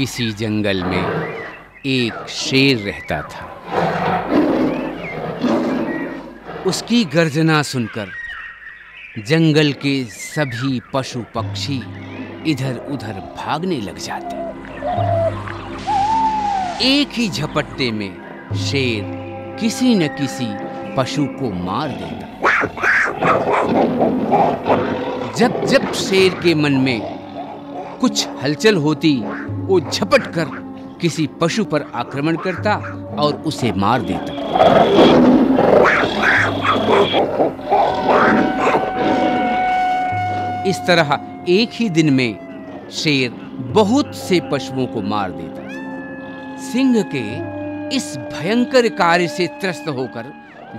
किसी जंगल में एक शेर रहता था। उसकी गर्जना सुनकर जंगल के सभी पशु पक्षी इधर उधर भागने लग जाते। एक ही झपट्टे में शेर किसी न किसी पशु को मार देता। जब जब शेर के मन में कुछ हलचल होती वो झपट कर किसी पशु पर आक्रमण करता और उसे मार देता। इस तरह एक ही दिन में शेर बहुत से पशुओं को मार देता। सिंह के इस भयंकर कार्य से त्रस्त होकर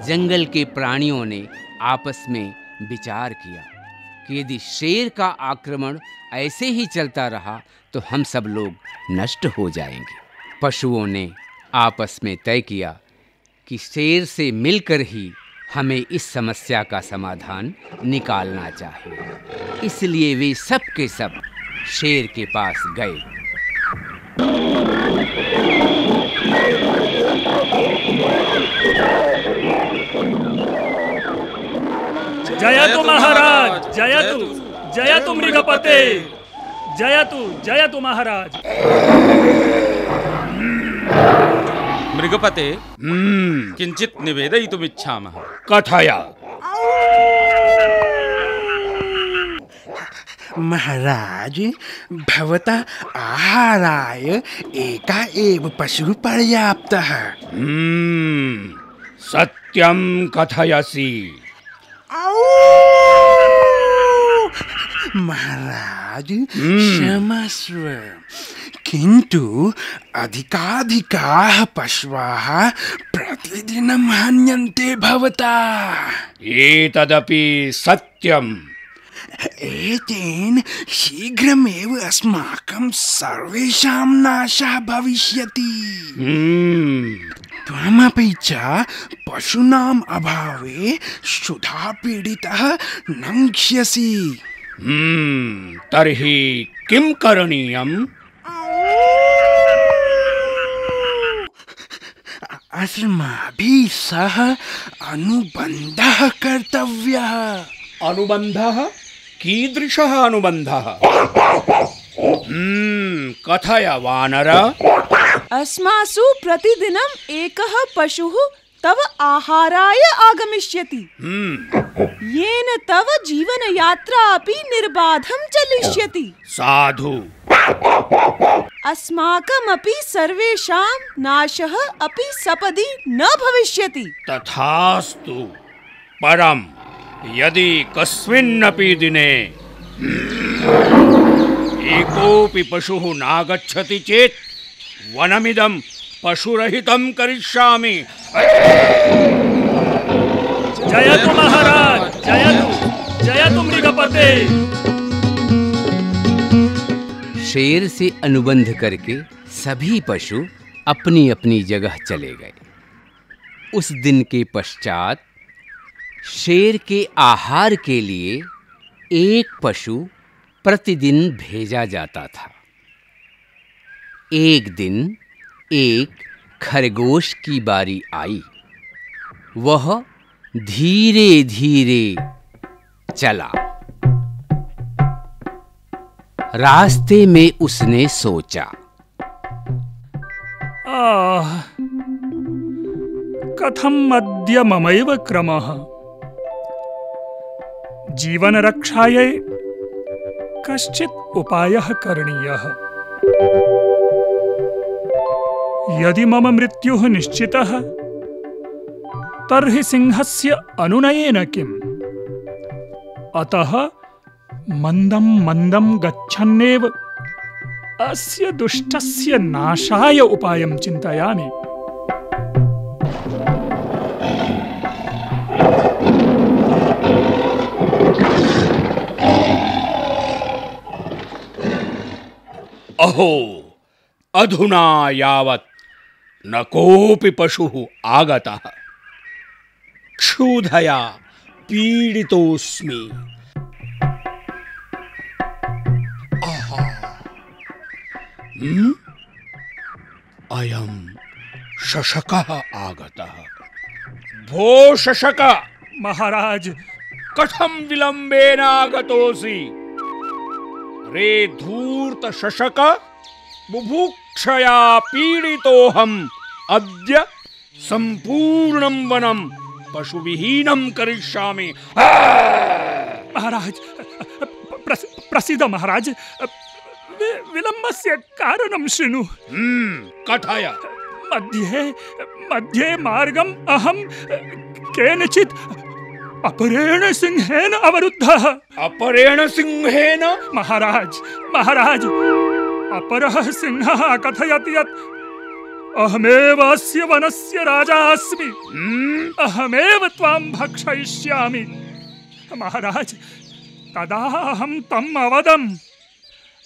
जंगल के प्राणियों ने आपस में विचार किया। कि यदि शेर का आक्रमण ऐसे ही चलता रहा तो हम सब लोग नष्ट हो जाएँगे। पशुओं ने आपस में तय किया कि शेर से मिलकर ही हमें इस समस्या का समाधान निकालना चाहिए। इसलिए वे सब के सब शेर के पास गए। जयतु महाराज जयतु जयतु मृगपते जयतु जयतु महाराज मृगपते किञ्चित् निवेदयितुमिच्छामः कथय महाराज भवता आहाराय एका एव पशुः पर्याप्तः हम्म, सत्यं कथयसि महाराज क्षमस्व किन्तु अधिकाधिकाः पशवः प्रतिदिनं हन्यन्ते भवता एतदपि सत्यम् एतेन शीघ्रमेव अस्माकं सर्वेषां नाशः भविष्यति। हम्म, त्वमपि च पशूनाम् अभावे क्षुधा पीडितः नङ्क्ष्यसि। हम्म, तर्हि किं करणीयम्? अस्माभिः सह अनुबन्धः कर्तव्यः। अनुबन्धः? कीदृशः अनुबन्धः? हम्म, कथय वानर। अस्मासु प्रतिदिनम् एकः पशुः तव आहाराय आगमिष्यति। येन तव जीवनयात्रा अपि निर्बाधं चलिष्यति। साधु। अस्माकमपि सर्वेषां नाशः अपि सपदि न भविष्यति। तथास्तु। परं यदि कस्मिन्नपि दिने एकोऽपि पशुः नागच्छति चेत् वनमिदं पशुरहितं करिष्यामि। जयतु महाराज, जयतु जयतु मृगपते। शेर से अनुबंध करके सभी पशु अपनी अपनी जगह चले गए। उस दिन के पश्चात शेर के आहार के लिए एक पशु प्रतिदिन भेजा जाता था। एक दिन एक खरगोश की बारी आई। वह धीरे धीरे चला। रास्ते में उसने सोचा, आह कथम् अद्य ममैव क्रमः? जीवनरक्षायै कश्चित् उपायः करणीयः। यदि मम मृत्युः निश्चितः, तर्हि सिंहस्य अनुनयेन किम्? अतः मन्दं मन्दं गच्छन्नेव, अस्य दुष्टस्य नाशाय उपायं चिन्तयामि। अहो अधुना यावत् न कोऽपि पशुः आगतः। क्षुधया पीडितोऽस्मि। हम्म? शशकः आगतः। भो शशक! महाराज। कथं विलम्बेन आगतोऽसि रे धूर्त शशक बुभुक्षया पीडितोऽहम् अद्य सम्पूर्णं वनं पशुविहीनं करिष्यामि। महाराज प्रस, प्रसीद महाराज वि, विलम्बस्य कारणं शृणु। हम्म, कथय। मध्ये मध्ये मार्गम् अहं केनचित् अपरेण सिंहेन अवरुद्धः। अपरेण सिंहेन? महाराज महाराज अपरः सिंहः कथयति यत् अहमेव अस्य वनस्य राजा अस्मि हम्म, अहमेव त्वां भक्षयिष्यामि। महाराज तदा अहं तम् अवदम्।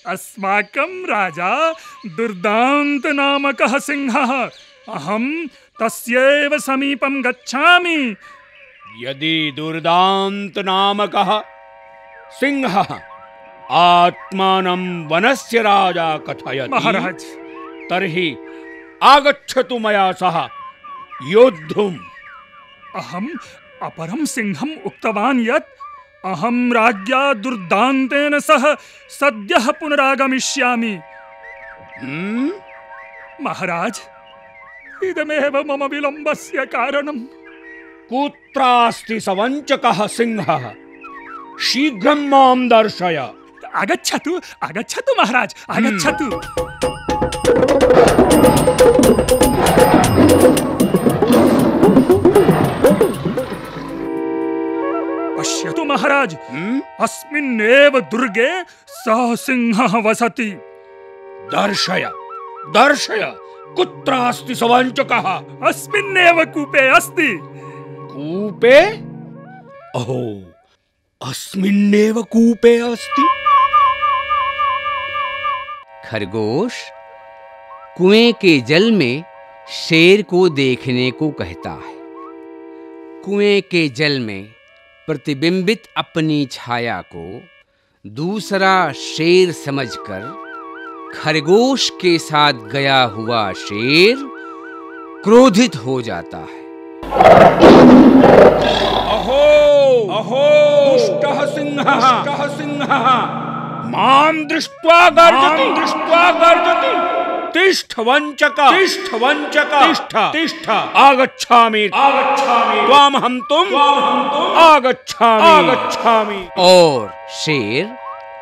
अस्माकं राजा दुर्दान्त नामकः सिंहः। अहं तस्यैव समीपं गच्छामि। यदि दुर्दान्त नामकः सिंहः आत्मानं वनस्य राजा कथयति महाराज। तर्हि आगच्छतु मया सह योद्धुम् अहम् अपरं सिंहम् उक्तवान् यत् अहं राज्ञा दुर्दान्तेन सह सद्यः पुनरागमिष्यामि। हम्म, महाराज इदमेव मम विलम्बस्य कारणम्। कुत्रास्ति स वञ्चकः सिंहः? शीघ्रं माँ दर्शय। आगच्छतु आगच्छतु महाराज आगच्छतु। पश्यतु महाराज हम्म, अस्मिन्नेव दुर्गे सः सिंहः वसति। दर्शय दर्शय कुत्रास्ति वञ्चकः अस्मिन्नेव कूपे अस्ति। कूपे? अहो, अस्मिन्नेव कूपे अस्ति। खरगोश, कुएँ के जल में शेर को देखने को कहता है। कुएँ के जल में प्रतिबिंबित अपनी छाया को दूसरा शेर समझकर खरगोश के साथ गया हुआ शेर क्रोधित हो जाता है। अहो! अहो! दुष्टः सिंहः! दुष्टः सिंहः! माँ दृष्ट्वा गर्जति। दृष्ट्वा गर्जति। तिष्ठ वञ्चक तिष्ठ। वञ्चक तिष्ठ। तिष्ठ आगच्छामि। आगच्छामि। त्वामहं तुम आगच्छामि। आगच्छामि। और शेर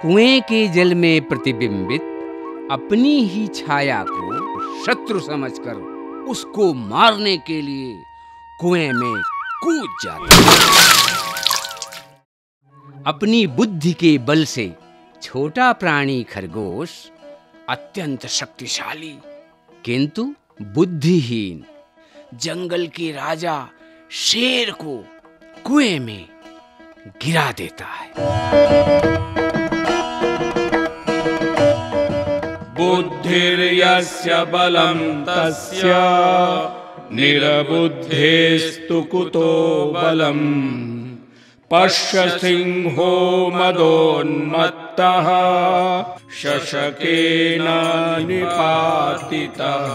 कुएँ के जल में प्रतिबिंबित अपनी ही छाया को शत्रु समझकर उसको मारने के लिए कुएँ में कूद जाता। अपनी बुद्धि के बल से छोटा प्राणी खरगोश अत्यंत शक्तिशाली, किंतु बुद्धिहीन, जंगल के राजा शेर को कुएँ में गिरा देता है। बुद्धिर्यस्य बलं तस्य निरबुद्धेस्तु कुतो बलम्। पश्य सिंहो मदोन्मत्तः शशकेन निपातितः